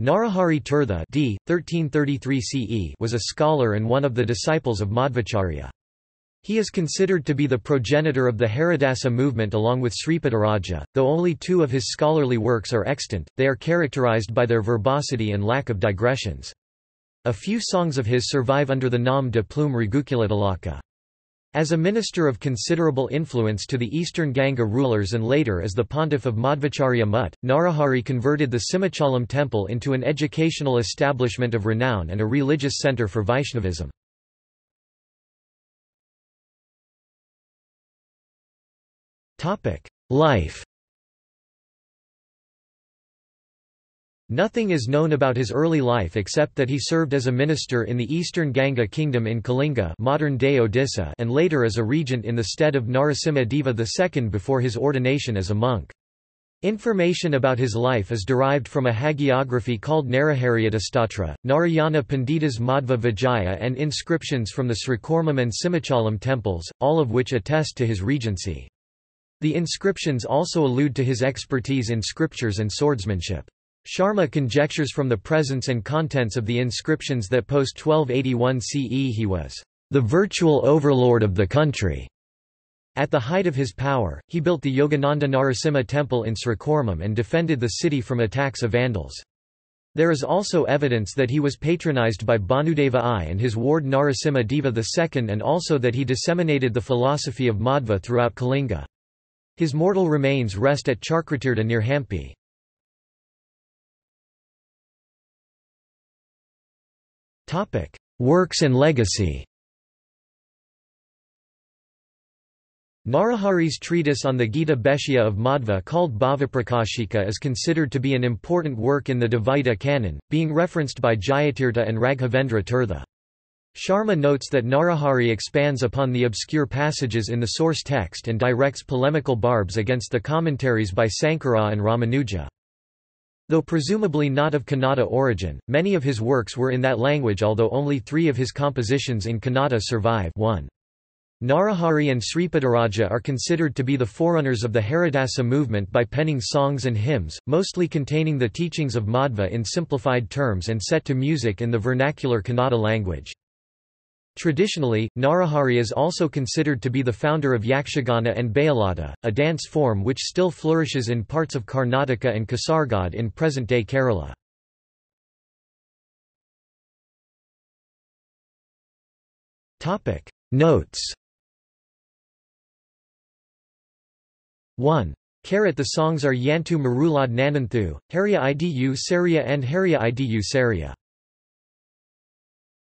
Narahari Tirtha d. 1333 CE was a scholar and one of the disciples of Madhvacharya. He is considered to be the progenitor of the Haridasa movement along with Sripadaraja, though only two of his scholarly works are extant, they are characterized by their verbosity and lack of digressions. A few songs of his survive under the nom de plume Raghukulatilaka. As a minister of considerable influence to the eastern Ganga rulers and later as the pontiff of Madhvacharya Mutt, Narahari converted the Simhachalam temple into an educational establishment of renown and a religious centre for Vaishnavism. Life Nothing is known about his early life except that he served as a minister in the eastern Ganga kingdom in Kalinga modern-day Odisha and later as a regent in the stead of Narasimha Deva II before his ordination as a monk. Information about his life is derived from a hagiography called Naraharyatastatra, Narayana Pandita's Madhva Vijaya and inscriptions from the Srikurmam and Simhachalam temples, all of which attest to his regency. The inscriptions also allude to his expertise in scriptures and swordsmanship. Sharma conjectures from the presence and contents of the inscriptions that post 1281 CE he was the virtual overlord of the country. At the height of his power, he built the Yogananda Narasimha temple in Srikurmam and defended the city from attacks of Vandals. There is also evidence that he was patronized by Bhanudeva I and his ward Narasimha Deva II and also that he disseminated the philosophy of Madhva throughout Kalinga. His mortal remains rest at Chakratirtha near Hampi. Works and legacy Narahari's treatise on the Gita Bhashya of Madhva called Bhavaprakashika is considered to be an important work in the Dvaita canon, being referenced by Jayatirtha and Raghavendra Tirtha. Sharma notes that Narahari expands upon the obscure passages in the source text and directs polemical barbs against the commentaries by Sankara and Ramanuja. Though presumably not of Kannada origin, many of his works were in that language although only three of his compositions in Kannada survive 1. Narahari and Sripadaraja are considered to be the forerunners of the Haridasa movement by penning songs and hymns, mostly containing the teachings of Madhva in simplified terms and set to music in the vernacular Kannada language. Traditionally, Narahari is also considered to be the founder of Yakshagana and Bayalada, a dance form which still flourishes in parts of Karnataka and Kasaragod in present-day Kerala. Notes 1. Carat the songs are Yantu Marulad Nananthu, Harya Idu Saria and Harya Idu Saria.